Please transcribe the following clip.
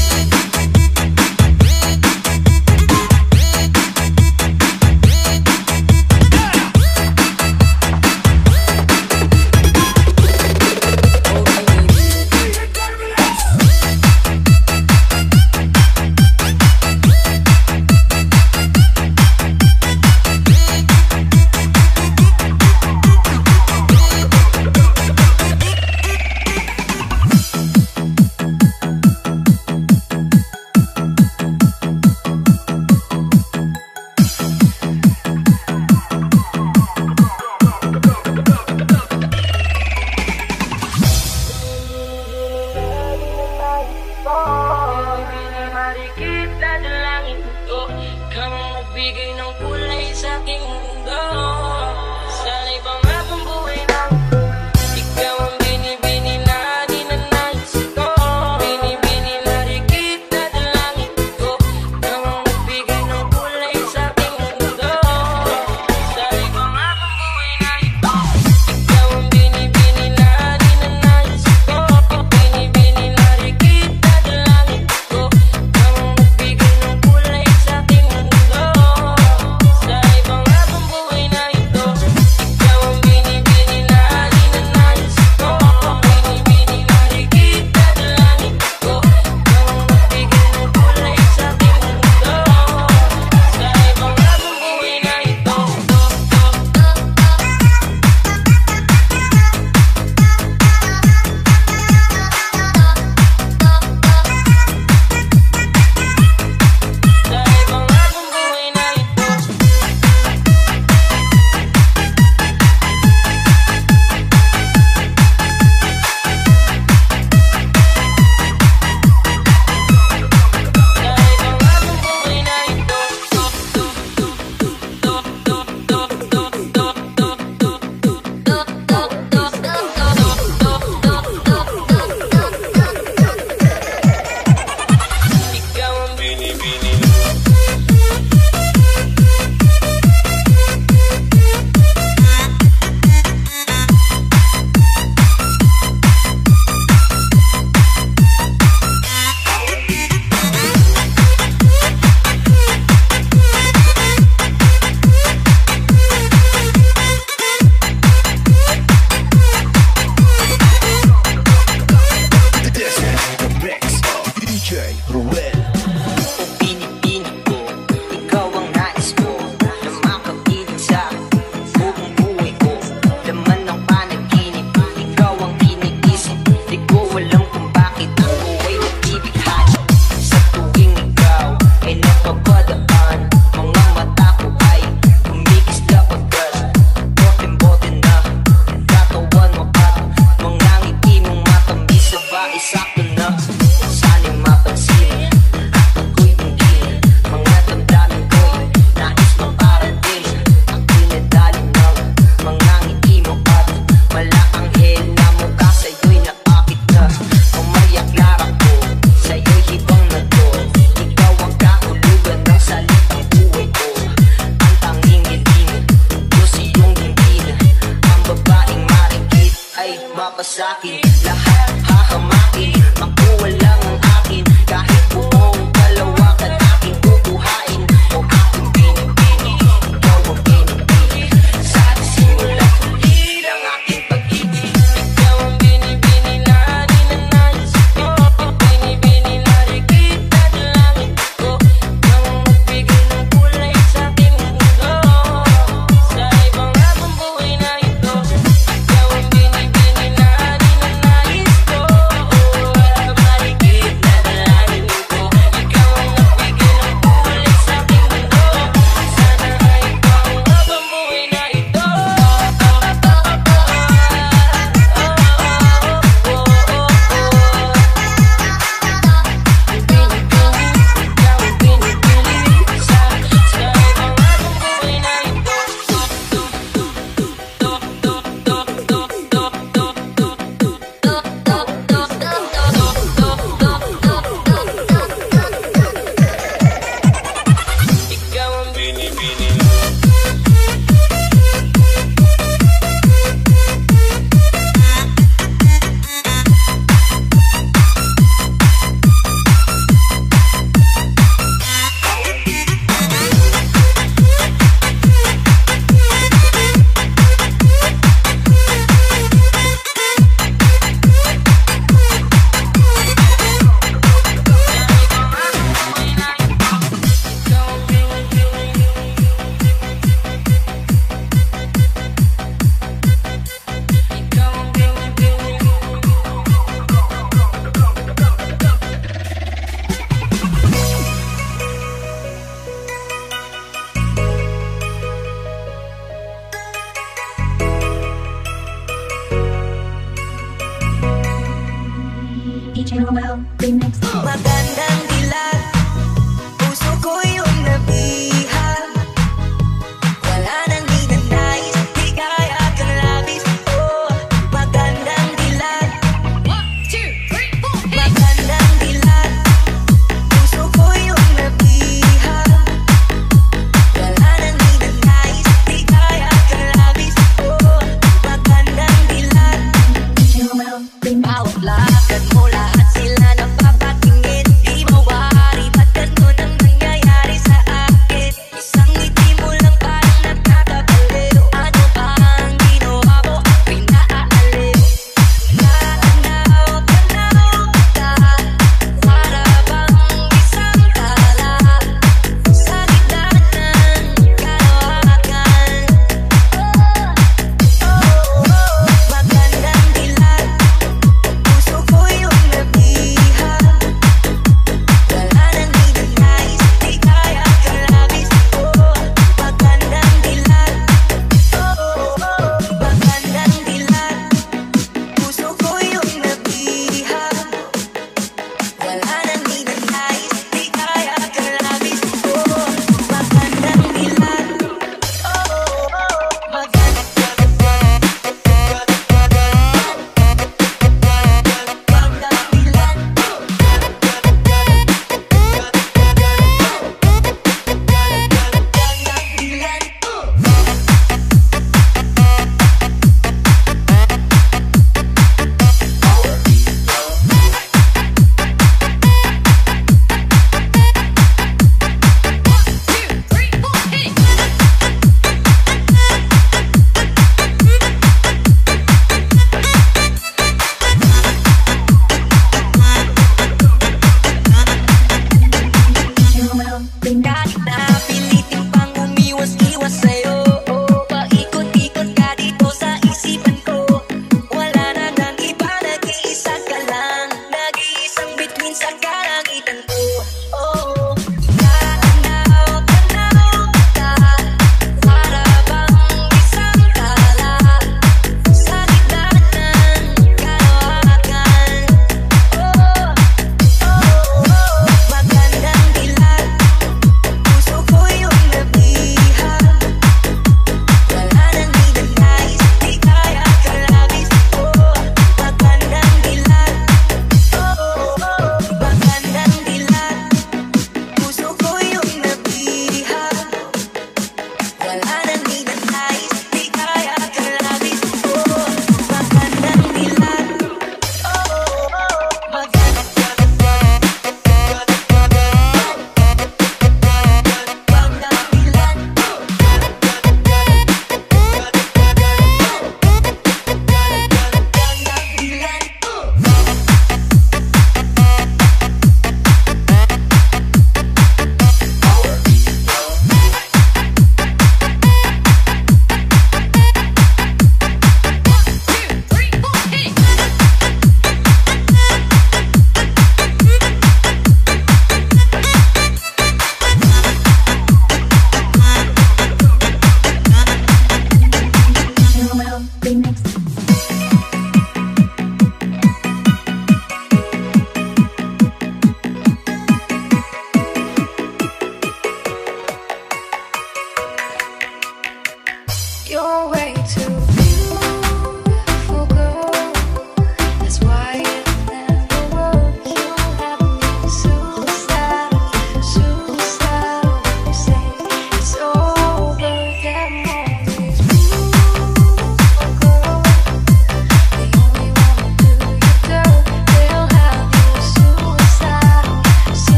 Yeah.